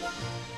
you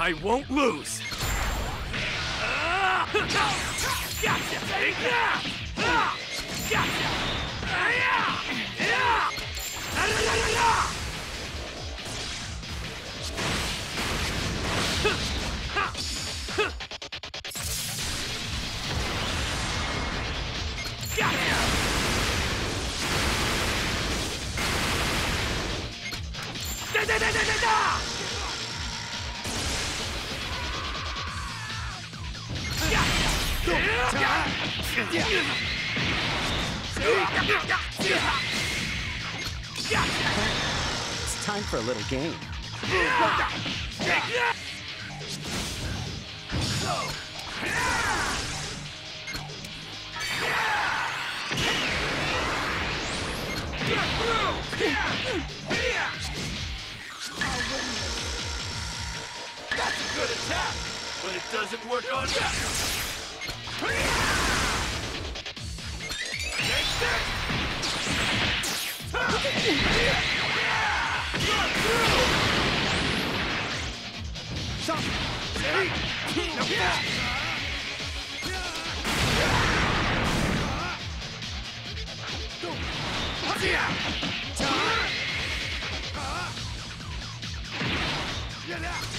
I won't lose. Gotcha! Gotcha! Gotcha! Da da da da da da! It's time for a little game. That's a good attack, but it doesn't work on you. Get up!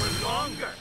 for longer!